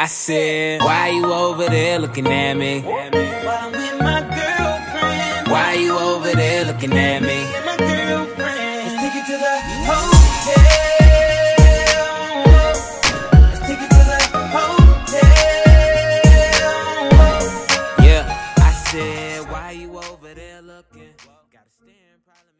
I said, Why you over there looking at me? Why I'm with my girlfriend? Why you over there looking at me? My girlfriend. Let's take it to the hotel. Said, why you over there looking? Got a problem.